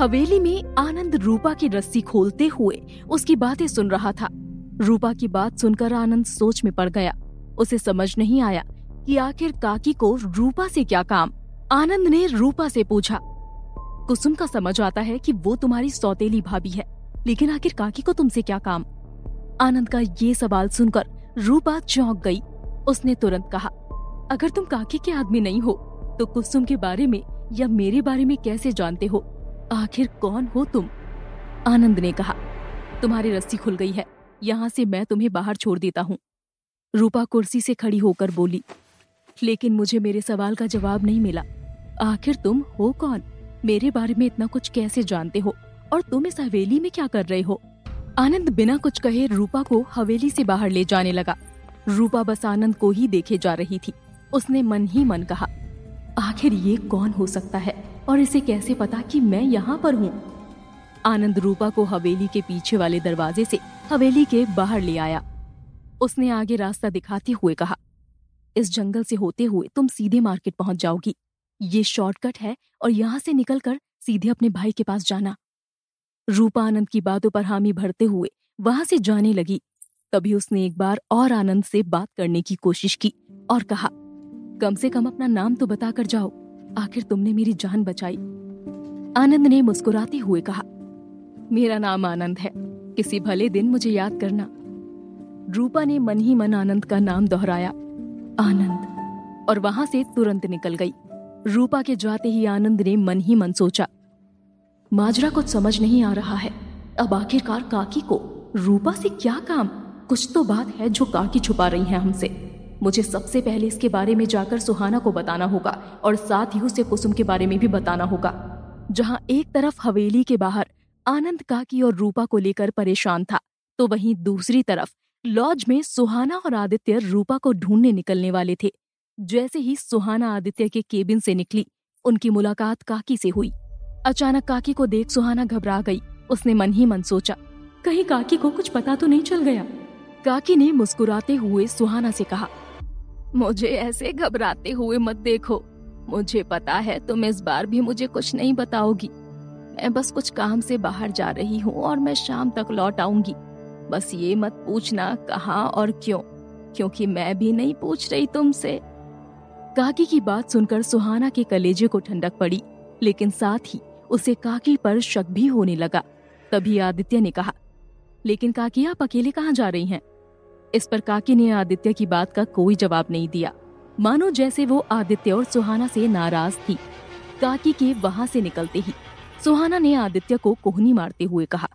हवेली में आनंद रूपा की रस्सी खोलते हुए उसकी बातें सुन रहा था। रूपा की बात सुनकर आनंद सोच में पड़ गया। उसे समझ नहीं आया कि आखिर काकी को रूपा से क्या काम? आनंद ने रूपा से पूछा। कुसुम का समझ आता है कि वो तुम्हारी सौतेली भाभी है, लेकिन आखिर काकी को तुमसे क्या काम? आनंद का ये सवाल सुनकर रूपा चौंक गई। उसने तुरंत कहा, अगर तुम काकी के आदमी नहीं हो तो कुसुम के बारे में या मेरे बारे में कैसे जानते हो? आखिर कौन हो तुम? आनंद ने कहा, तुम्हारी रस्सी खुल गई है, यहाँ से मैं तुम्हें बाहर छोड़ देता हूँ। रूपा कुर्सी से खड़ी होकर बोली, लेकिन मुझे मेरे सवाल का जवाब नहीं मिला। आखिर तुम हो कौन? मेरे बारे में इतना कुछ कैसे जानते हो? और तुम इस हवेली में क्या कर रहे हो? आनंद बिना कुछ कहे रूपा को हवेली से बाहर ले जाने लगा। रूपा बस आनंद को ही देखे जा रही थी। उसने मन ही मन कहा आखिर ये कौन हो सकता है? और इसे कैसे पता कि मैं यहाँ पर हूँ? आनंद रूपा को हवेली के पीछे वाले दरवाजे से हवेली के बाहर ले आया। उसने आगे रास्ता दिखाते हुए कहा, इस जंगल से होते हुए तुम सीधे मार्केट पहुँच जाओगी। ये शॉर्टकट है और यहाँ से निकलकर सीधे अपने भाई के पास जाना। रूपा आनंद की बातों पर हामी भरते हुए वहाँ से जाने लगी। तभी उसने एक बार और आनंद से बात करने की कोशिश की और कहा कम से कम अपना नाम तो बताकर जाओ। आखिर तुमने मेरी जान बचाई। आनंद ने मुस्कुराते हुए कहा, मेरा नाम आनंद है। किसी भले दिन मुझे याद करना। रूपा ने मन ही मन आनंद का नाम दोहराया। आनंद। और वहाँ से तुरंत निकल गई। रूपा के जाते ही आनंद ने मन ही मन सोचा, माजरा कुछ समझ नहीं आ रहा है। अब आखिरकार काकी को, रूपा से क्या काम? कुछ तो बात है जो काकी छुपा रही है हमसे। मुझे सबसे पहले इसके बारे में जाकर सुहाना को बताना होगा और साथ ही उसे कुसुम के बारे में भी बताना होगा। जहाँ एक तरफ़ हवेली के बाहर आनंद काकी और रूपा को लेकर परेशान था तो वहीं दूसरी तरफ़ लॉज में सुहाना और आदित्य रूपा को ढूँढने निकलने वाले थे। जैसे ही सुहाना आदित्य के केबिन से निकली, उनकी मुलाकात काकी से हुई। अचानक काकी को देख सुहाना घबरा गई, उसने मन ही मन सोचा, कहीं काकी को कुछ पता तो नहीं चल गया? काकी ने मुस्कुराते हुए सुहाना से कहा मुझे ऐसे घबराते हुए मत देखो। मुझे पता है तुम इस बार भी मुझे कुछ नहीं बताओगी। मैं बस कुछ काम से बाहर जा रही हूँ और मैं शाम तक लौट आऊँगी। बस ये मत पूछना कहाँ और क्यों, क्योंकि मैं भी नहीं पूछ रही तुमसे। काकी की बात सुनकर सुहाना के कलेजे को ठंडक पड़ी, लेकिन साथ ही उसे काकी पर शक भी होने लगा। तभी आदित्य ने कहा, लेकिन काकी, आप अकेले कहाँ जा रही हैं? इस पर काकी ने आदित्य की बात का कोई जवाब नहीं दिया। मानो जैसे वो आदित्य और सुहाना से नाराज़ थी। काकी के वहाँ से निकलते ही सुहाना ने आदित्य को कोहनी मारते हुए कहा,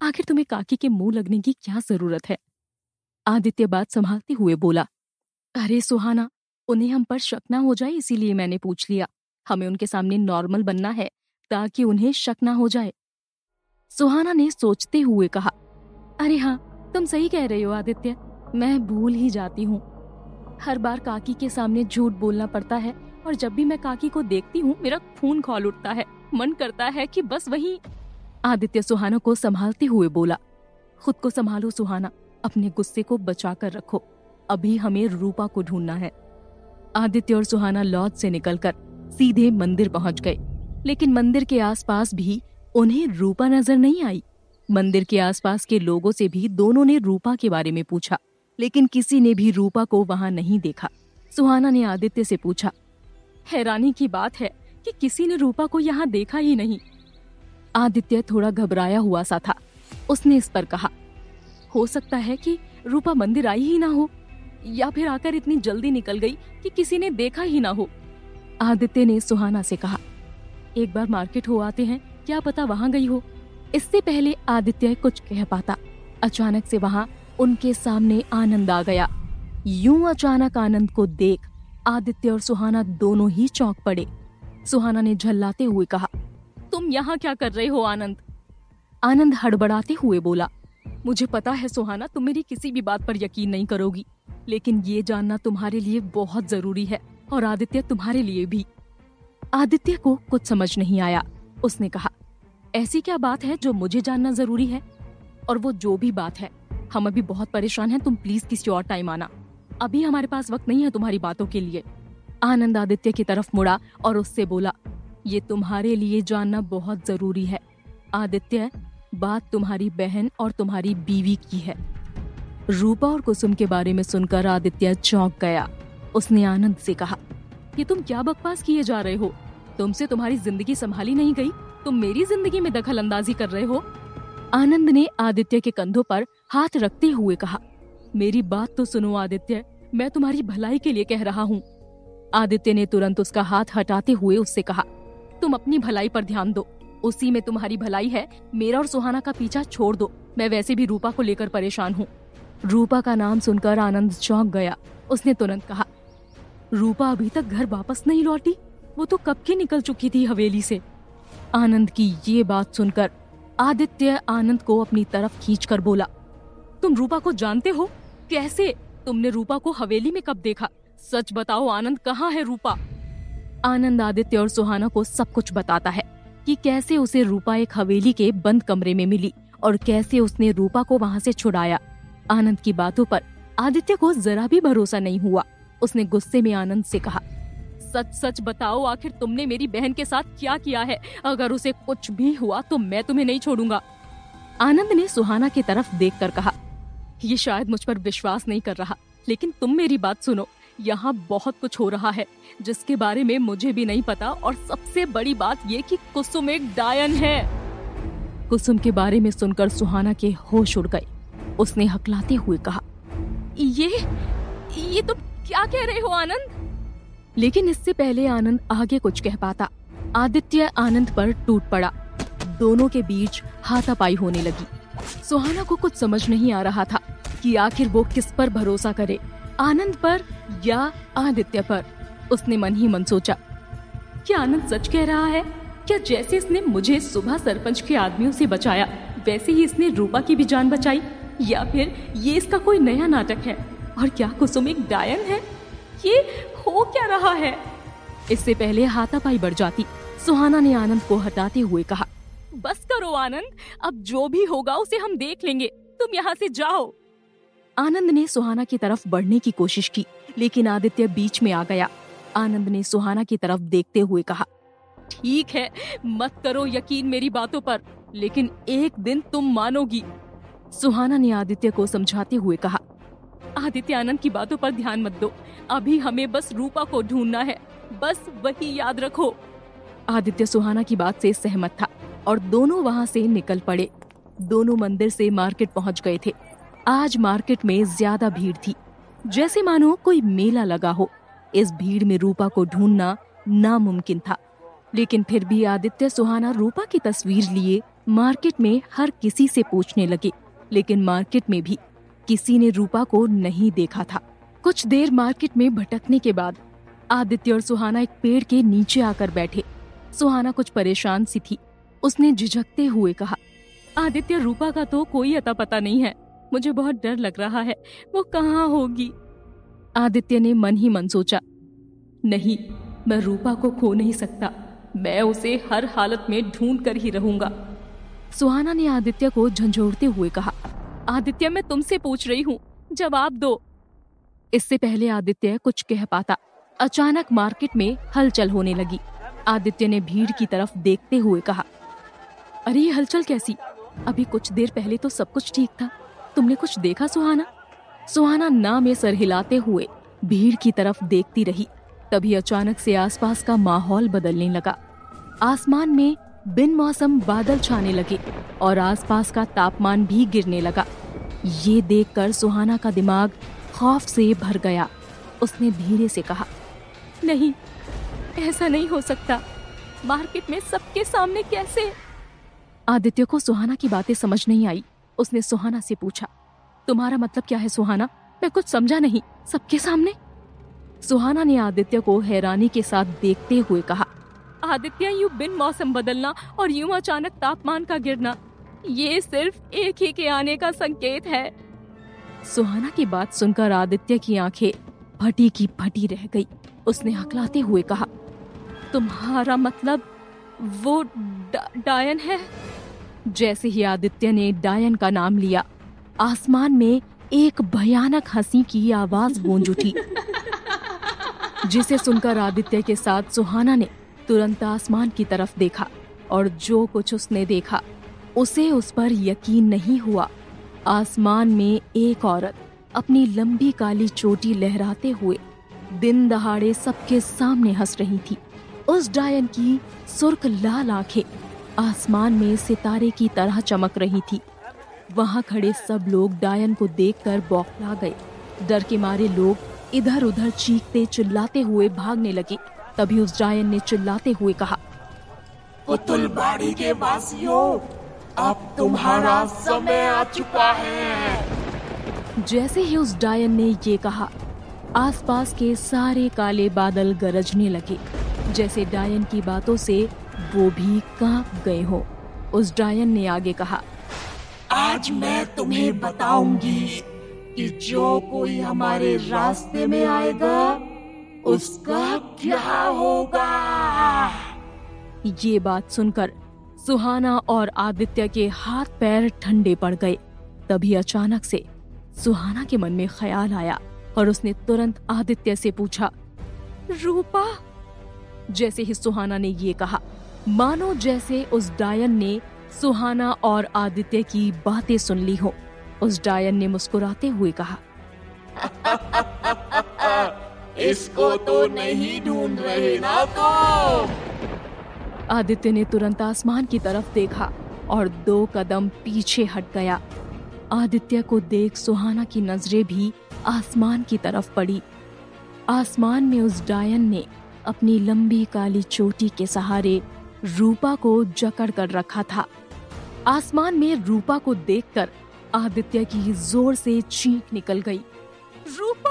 आखिर तुम्हें काकी के मुँह लगने की क्या ज़रूरत है? आदित्य बात संभालते हुए बोला, अरे सुहाना, उन्हें हम पर शक ना हो जाए, इसीलिए मैंने पूछ लिया। हमें उनके सामने नॉर्मल बनना है, ताकि उन्हें शक ना हो जाए। सुहाना ने सोचते हुए कहा, अरे हाँ तुम सही कह रहे हो आदित्य। मैं भूल ही जाती हूँ। हर बार काकी के सामने झूठ बोलना पड़ता है और जब भी मैं काकी को देखती हूँ, मेरा खून खोल उठता है। मन करता है कि बस वही आदित्य सुहाना को संभालते हुए बोला, खुद को संभालो सुहाना, अपने गुस्से को बचा कर रखो। अभी हमें रूपा को ढूंढना है। आदित्य और सुहाना लॉज से निकलकर सीधे मंदिर पहुँच गए। लेकिन मंदिर के आसपास भी उन्हें रूपा नज़र नहीं आई। मंदिर के आसपास के लोगों से भी दोनों ने रूपा के बारे में पूछा। लेकिन किसी ने भी रूपा को वहाँ नहीं देखा। सुहाना ने आदित्य से पूछा, हैरानी की बात है कि किसी ने रूपा को यहाँ देखा ही नहीं। आदित्य थोड़ा घबराया हुआ सा था। उसने इस पर कहा, हो सकता है कि रूपा मंदिर आई ही ना हो, या फिर आकर इतनी जल्दी निकल गई कि किसी ने देखा ही ना हो। आदित्य ने सुहाना से कहा, एक बार मार्केट हो आते हैं, क्या पता वहाँ गई हो। इससे पहले आदित्य कुछ कह पाता। अचानक से वहाँ उनके सामने आनंद आ गया। यूँ अचानक आनंद को देख आदित्य और सुहाना दोनों ही चौंक पड़े। सुहाना ने झल्लाते हुए कहा, तुम यहाँ क्या कर रहे हो, आनंद? आनंद हड़बड़ाते हुए बोला, मुझे पता है सुहाना, तुम मेरी किसी भी बात पर यकीन नहीं करोगी, लेकिन ये जानना तुम्हारे लिए बहुत ज़रूरी है और आदित्य तुम्हारे लिए भी. आदित्य को कुछ समझ नहीं आया। उसने कहा, ऐसी क्या बात है जो मुझे जानना ज़रूरी है? और वो जो भी बात है हम अभी बहुत परेशान हैं, तुम प्लीज़ किसी और टाइम आना। अभी हमारे पास वक्त नहीं है तुम्हारी बातों के लिए। आनंद आदित्य की तरफ़ मुड़ा और उससे बोला, ये तुम्हारे लिए जानना बहुत ज़रूरी है। आदित्य, बात तुम्हारी बहन और तुम्हारी बीवी की है। रूपा और कुसुम के बारे में सुनकर आदित्य चौंक गया। उसने आनंद से कहा कि तुम क्या बकवास किए जा रहे हो? तुमसे तुम्हारी ज़िंदगी संभाली नहीं गई? तुम मेरी ज़िंदगी में दखल अंदाजी कर रहे हो? आनंद ने आदित्य के कंधों पर हाथ रखते हुए कहा, मेरी बात तो सुनो आदित्य, मैं तुम्हारी भलाई के लिए कह रहा हूँ। आदित्य ने तुरंत उसका हाथ हटाते हुए उससे कहा, तुम अपनी भलाई पर ध्यान दो। उसी में तुम्हारी भलाई है। मेरा और सुहाना का पीछा छोड़ दो। मैं वैसे भी रूपा को लेकर परेशान हूँ। रूपा का नाम सुनकर आनंद चौंक गया। उसने तुरंत कहा, रूपा, अभी तक घर वापस नहीं लौटी? वो तो कब की निकल चुकी थी हवेली से? आनंद की ये बात सुनकर आदित्य आनंद को अपनी तरफ़ खींचकर बोला तुम रूपा को जानते हो? कैसे? तुमने रूपा को हवेली में कब देखा? सच बताओ, आनंद कहाँ है रूपा? आनंद आदित्य और सुहाना को सब कुछ बताता है कि कैसे उसे रूपा एक हवेली के बंद कमरे में मिली और कैसे उसने रूपा को वहाँ से छुड़ाया। आनंद की बातों पर आदित्य को जरा भी भरोसा नहीं हुआ। उसने गुस्से में आनंद से कहा, सच सच बताओ, आखिर तुमने मेरी बहन के साथ क्या किया है? अगर उसे कुछ भी हुआ तो मैं तुम्हें नहीं छोड़ूँगा। आनंद ने सुहाना की तरफ़ देखकर कहा ये शायद मुझ पर विश्वास नहीं कर रहा। लेकिन तुम मेरी बात सुनो। यहाँ बहुत कुछ हो रहा है, जिसके बारे में मुझे भी नहीं पता और सबसे बड़ी बात ये कि कुसुम एक डायन है। कुसुम के बारे में सुनकर सुहाना के होश उड़ गए। उसने हकलाते हुए कहा, ये ये तुम क्या कह रहे हो, आनंद? लेकिन इससे पहले आनंद आगे कुछ कह पाता। आदित्य आनंद पर टूट पड़ा। दोनों के बीच हाथापाई होने लगी। सुहाना को कुछ समझ नहीं आ रहा था कि आखिर वो किस पर भरोसा करे, आनंद पर या आदित्य पर। उसने मन ही मन सोचा, क्या आनंद सच कह रहा है? क्या जैसे इसने मुझे सुबह सरपंच के आदमियों से बचाया, वैसे ही इसने रूपा की भी जान बचाई? या फिर ये इसका कोई नया नाटक है? और क्या कुसुम एक डायन है? ये हो क्या रहा है? इससे पहले हाथापाई बढ़ जाती। सुहाना ने आनंद को हटाते हुए कहा बस करो, आनंद। अब जो भी होगा, उसे हम देख लेंगे। तुम यहाँ से जाओ। आनंद ने सुहाना की तरफ़ बढ़ने की कोशिश की, लेकिन आदित्य बीच में आ गया। आनंद ने सुहाना की तरफ़ देखते हुए कहा, ठीक है, मत करो यकीन मेरी बातों पर, लेकिन एक दिन तुम मानोगी। सुहाना ने आदित्य को समझाते हुए कहा, आदित्य, आनंद की बातों पर ध्यान मत दो। अभी हमें बस रूपा को ढूंढना है। बस वही याद रखो। आदित्य सुहाना की बात से सहमत था। और दोनों वहाँ से निकल पड़े। दोनों मंदिर से मार्केट पहुँच गए थे। आज मार्केट में ज़्यादा भीड़ थी। जैसे मानो कोई मेला लगा हो, इस भीड़ में रूपा को ढूंढना नामुमकिन था। लेकिन फिर भी आदित्य, सुहाना, रूपा की तस्वीर लिए मार्केट में हर किसी से पूछने लगे, लेकिन मार्केट में भी किसी ने रूपा को नहीं देखा था। कुछ देर मार्केट में भटकने के बाद आदित्य और सुहाना एक पेड़ के नीचे आकर बैठे। सुहाना कुछ परेशान सी थी। उसने झिझकते हुए कहा, आदित्य, रूपा का तो कोई अता पता नहीं है। मुझे बहुत डर लग रहा है। वो कहाँ होगी? आदित्य ने मन ही मन सोचा, नहीं, मैं रूपा को खो नहीं सकता। मैं उसे हर हालत में ढूंढ कर ही रहूँगा। सुहाना ने आदित्य को झंझोड़ते हुए कहा, आदित्य, मैं तुमसे पूछ रही हूँ। जवाब दो। इससे पहले आदित्य कुछ कह पाता। अचानक मार्केट में हलचल होने लगी। आदित्य ने भीड़ की तरफ़ देखते हुए कहा अरे, ये हलचल कैसी? अभी कुछ देर पहले तो सब कुछ ठीक था। तुमने कुछ देखा सुहाना? सुहाना ना में सर हिलाते हुए भीड़ की तरफ़ देखती रही। तभी अचानक से आसपास का माहौल बदलने लगा। आसमान में बिन मौसम बादल छाने लगे और आसपास का तापमान भी गिरने लगा। ये देखकर सुहाना का दिमाग खौफ से भर गया। उसने धीरे से कहा, नहीं, ऐसा नहीं हो सकता। मार्केट में सबके सामने कैसे आदित्य को सुहाना की बातें समझ नहीं आई। उसने सुहाना से पूछा, तुम्हारा मतलब क्या है सुहाना? मैं कुछ समझा नहीं। सबके सामने? सुहाना ने आदित्य को हैरानी के साथ देखते हुए कहा, आदित्य, यूँ बिन मौसम बदलना और यूँ अचानक तापमान का गिरना, ये सिर्फ़ एक ही के आने का संकेत है. सुहाना की बात सुनकर आदित्य की आँखें फटी की फटी रह गई। उसने हकलाते हुए कहा, तुम्हारा मतलब वो डायन है? जैसे ही आदित्य ने डायन का नाम लिया, आसमान में एक भयानक हँसी की आवाज़ गूंज उठी। जिसे सुनकर आदित्य के साथ सुहाना ने तुरंत आसमान की तरफ़ देखा और जो कुछ उसने देखा, उसे उस पर यकीन नहीं हुआ। आसमान में एक औरत अपनी लंबी काली चोटी लहराते हुए दिन दहाड़े सबके सामने हंस रही थी। उस डायन की सुर्ख लाल आँखें आसमान में सितारे की तरह चमक रही थी। वहाँ खड़े सब लोग डायन को देखकर बौखला गए। डर के मारे लोग इधर उधर चीखते चिल्लाते हुए भागने लगे। तभी उस डायन ने चिल्लाते हुए कहा पुतुलबाड़ी के वासियों अब तुम्हारा समय आ चुका है। जैसे ही उस डायन ने ये कहा आसपास के सारे काले बादल गरजने लगे। जैसे डायन की बातों से वो भी काँप गए हो उस डायन ने आगे कहा। आज मैं तुम्हें बताऊँगी कि जो कोई हमारे रास्ते में आएगा उसका क्या होगा। ये बात सुनकर सुहाना और आदित्य के हाथ पैर ठंडे पड़ गए। तभी अचानक से सुहाना के मन में ख्याल आया और उसने तुरंत आदित्य से पूछा रूपा? जैसे ही सुहाना ने ये कहा मानो जैसे उस डायन ने सुहाना और आदित्य की बातें सुन ली हो। उस डायन ने मुस्कुराते हुए कहा इसको तो नहीं ढूंढ रहे ना तो। आदित्य ने तुरंत आसमान की तरफ़ देखा और दो कदम पीछे हट गया। आदित्य को देख सुहाना की नज़रें भी आसमान की तरफ़ पड़ी। आसमान में उस डायन ने अपनी लंबी काली चोटी के सहारे रूपा को जकड़ कर रखा था। आसमान में रूपा को देखकर आदित्य की ज़ोर से चीख निकल गई। रूपा!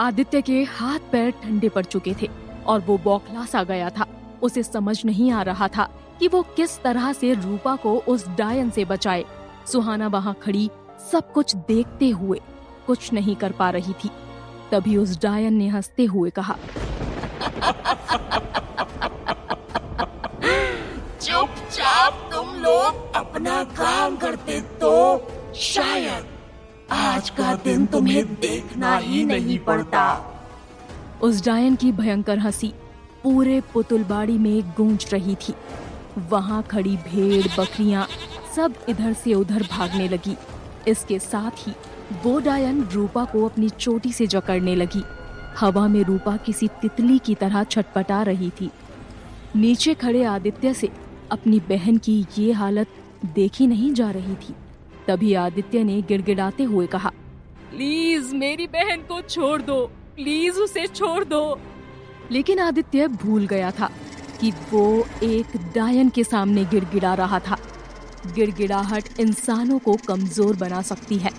आदित्य के हाथ पैर ठंडे पड़ चुके थे और वो बौखला सा गया था। उसे समझ नहीं आ रहा था कि वो किस तरह से रूपा को उस डायन से बचाए। सुहाना वहाँ खड़ी सब कुछ देखते हुए कुछ नहीं कर पा रही थी। तभी उस डायन ने हँसते हुए कहा लोग अपना काम करते तो शायद आज का दिन तुम्हें देखना ही नहीं पड़ता। उस डायन की भयंकर हँसी पूरे पुतुलबाड़ी में गूंज रही थी। वहाँ खड़ी भेड़, बकरियाँ सब इधर से उधर भागने लगी। इसके साथ ही वो डायन रूपा को अपनी चोटी से जकड़ने लगी। हवा में रूपा किसी तितली की तरह छटपटा रही थी। नीचे खड़े आदित्य से अपनी बहन की ये हालत देखी नहीं जा रही थी। तभी आदित्य ने गिड़गिड़ाते हुए कहा, प्लीज़ मेरी बहन को छोड़ दो, प्लीज़ उसे छोड़ दो। लेकिन आदित्य भूल गया था कि वो एक डायन के सामने गिड़गिड़ा रहा था। गिड़गिड़ाहट इंसानों को कमज़ोर बना सकती है,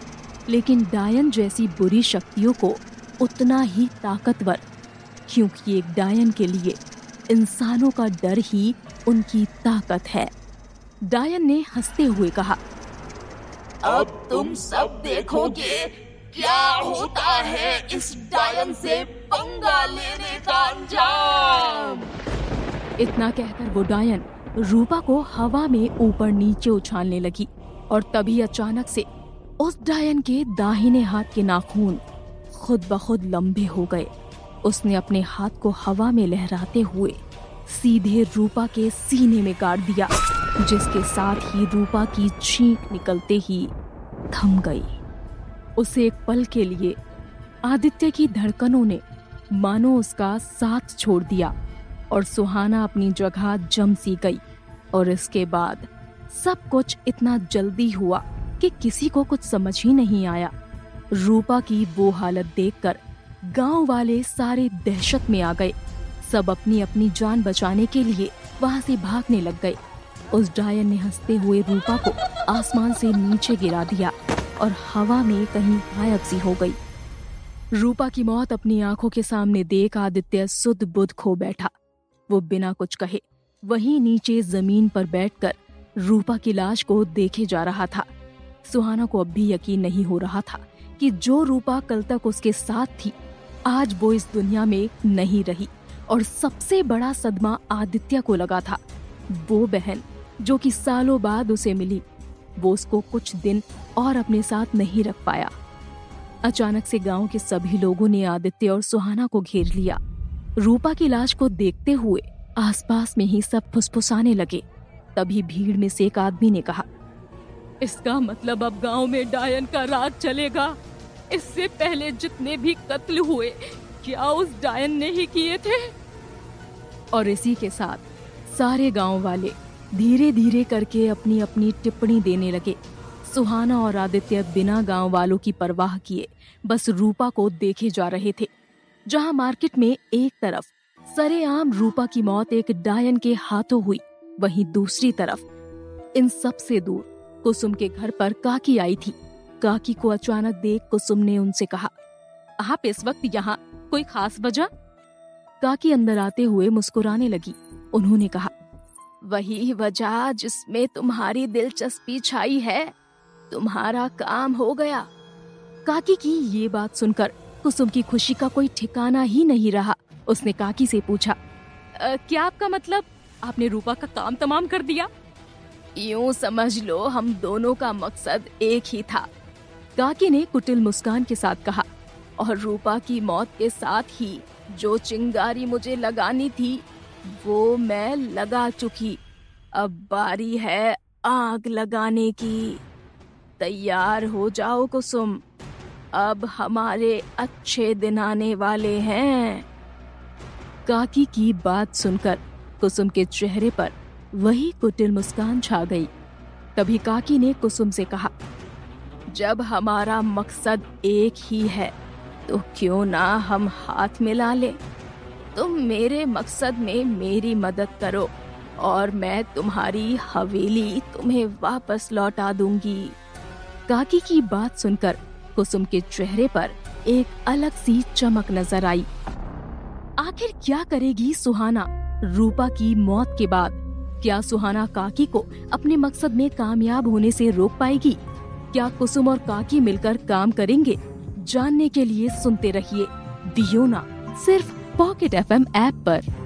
लेकिन डायन जैसी बुरी शक्तियों को उतना ही ताकतवर, क्योंकि एक डायन के लिए इंसानों का डर ही उनकी ताकत है। डायन ने हँसते हुए कहा अब तुम सब देखोगे क्या होता है इस डायन से पंगा लेने का अंजाम। इतना कहकर वो डायन रूपा को हवा में ऊपर नीचे उछालने लगी और तभी अचानक से उस डायन के दाहिने हाथ के नाखून खुद ब खुद लंबे हो गए। उसने अपने हाथ को हवा में लहराते हुए सीधे रूपा के सीने में गाड़ दिया, जिसके साथ ही रूपा की छींक निकलते ही थम गई। उसे एक पल के लिए आदित्य की धड़कनों ने मानो उसका साथ छोड़ दिया और सुहाना अपनी जगह जम सी गई और इसके बाद सब कुछ इतना जल्दी हुआ कि किसी को कुछ समझ ही नहीं आया। रूपा की वो हालत देखकर गाँव वाले सारे दहशत में आ गए। सब अपनी अपनी जान बचाने के लिए वहाँ से भागने लग गए। उस डायन ने हँसते हुए रूपा को आसमान से नीचे गिरा दिया और हवा में कहीं गायब सी हो गई। रूपा की मौत अपनी आँखों के सामने देख आदित्य सुध बुध खो बैठा। वो बिना कुछ कहे, वहीं नीचे ज़मीन पर बैठकर रूपा की लाश को देखे जा रहा था। सुहाना को अब भी यकीन नहीं हो रहा था कि जो रूपा कल तक उसके साथ थी, आज वो इस दुनिया में नहीं रही। और सबसे बड़ा सदमा आदित्य को लगा था। वो बहन, जो कि सालों बाद उसे मिली, वो उसको कुछ दिन और अपने साथ नहीं रख पाया। अचानक से गाँव के सभी लोगों ने आदित्य और सुहाना को घेर लिया। रूपा की लाश को देखते हुए आसपास में ही सब फुसफुसाने लगे। तभी भीड़ में से एक आदमी ने कहा, इसका मतलब अब गाँव में डायन का राज चलेगा। इससे पहले जितने भी कत्ल हुए क्या उस डायन ने ही किए थे। और इसी के साथ सारे गाँव वाले धीरे धीरे करके अपनी अपनी टिप्पणी देने लगे। सुहाना और आदित्य बिना गाँव वालों की परवाह किए बस रूपा को देखे जा रहे थे, जहाँ मार्केट में एक तरफ़ सरेआम रूपा की मौत एक डायन के हाथों हुई, वहीं दूसरी तरफ़ इन सबसे दूर कुसुम के घर पर काकी आई थी। काकी को अचानक देख कुसुम ने उनसे कहा, आप इस वक्त यहाँ कोई खास वजह? काकी अंदर आते हुए मुस्कुराने लगी। उन्होंने कहा वही वजह जिसमें तुम्हारी दिलचस्पी छाई है तुम्हारा काम हो गया। काकी की ये बात सुनकर कुसुम की खुशी का कोई ठिकाना ही नहीं रहा। उसने काकी से पूछा आ, क्या आपका मतलब? आपने रूपा का काम तमाम कर दिया? यूँ समझ लो हम दोनों का मकसद एक ही था। काकी ने कुटिल मुस्कान के साथ कहा और रूपा की मौत के साथ ही जो चिंगारी मुझे लगानी थी, वो मैं लगा चुकी। अब बारी है आग लगाने की। तैयार हो जाओ कुसुम। अब हमारे अच्छे दिन आने वाले हैं। काकी की बात सुनकर कुसुम के चेहरे पर वही कुटिल मुस्कान छा गई। तभी काकी ने कुसुम से कहा, जब हमारा मकसद एक ही है तो क्यों ना हम हाथ मिला ले? तुम मेरे मकसद में मेरी मदद करो और मैं तुम्हारी हवेली तुम्हें वापस लौटा दूँगी। काकी की बात सुनकर कुसुम के चेहरे पर एक अलग सी चमक नज़र आई। आखिर क्या करेगी सुहाना? रूपा की मौत के बाद क्या सुहाना काकी को अपने मकसद में कामयाब होने से रोक पाएगी? क्या कुसुम और काकी मिलकर काम करेंगे? जानने के लिए सुनते रहिए दियोना सिर्फ़ पॉकेट एफएम ऐप पर।